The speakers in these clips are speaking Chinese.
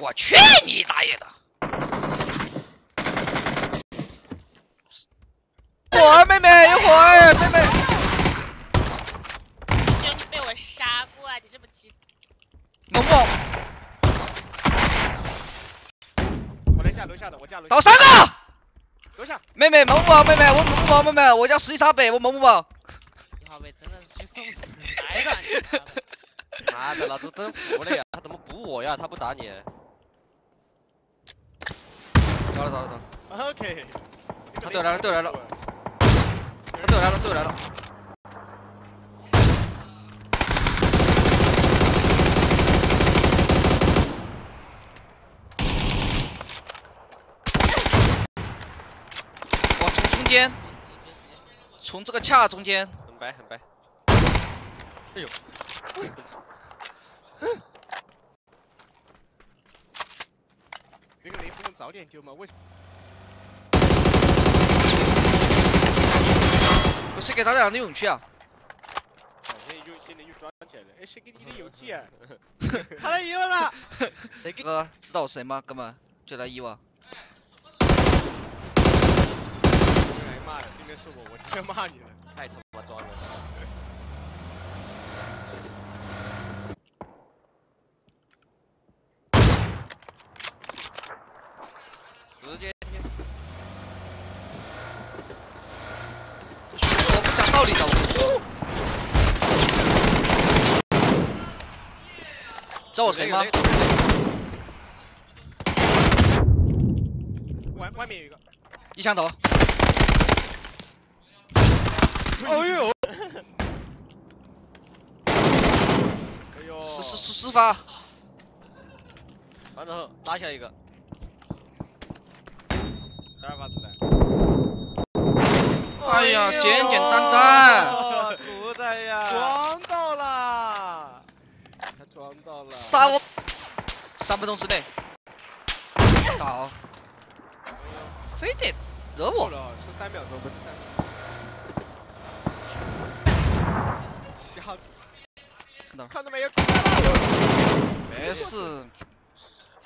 我去你大爷的！火儿妹妹，有火儿妹妹。就你被我杀过，你这么急。萌萌，我来架楼下的，我架楼下。倒三个。楼下。妹妹萌不萌？妹妹我萌不萌？妹妹我叫十一杀北，我萌不萌？你好，妹真的是去送死来了！妈的，老子真服了呀！他怎么补我呀？他不打你？找了找了找了。OK。他队来了队来了。他队来了队来了。哇，从中间，从这个恰中间。很白很白。哎呦！那个雷不能早点救吗？为什么？不是给他俩的勇气啊！现在又现在又装起来了，哎，谁给你的勇气啊？他来油了！哥，知道我谁吗？哥们，就来一我。来骂了，对面是我，我直接骂你了。太他妈装了！直接贴。我不讲道理的，我跟你说。知道我谁吗？外外面有一个。一枪头。哎呦！哎呦！十十十十发。完之后拉下来一个。哎呀，简简单单。古仔呀！装到了，他装到了。杀我！三分钟之内。倒。非得惹我，是三秒钟，不是三秒。瞎子。看到了。看到没有？没事，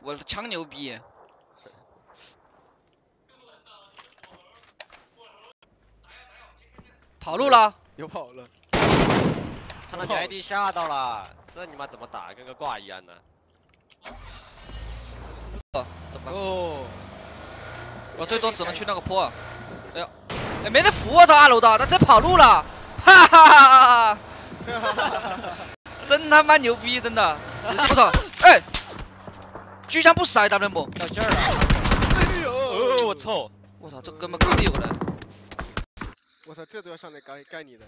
我的枪牛逼。跑路了，又跑了。看到你 ID 吓到了，这你妈怎么打？跟个挂一样的。哦，怎么？哦。我最多只能去那个坡。哎呦，哎，没得扶我这，二楼的，他直接跑路了，哈哈哈哈哈哈！真他妈牛逼，真的！我操，哎，狙枪不死啊，W 不？到这儿了。哎呦！哦，我操！我操，这哥们肯定有人。我操，这都要上来干干你的。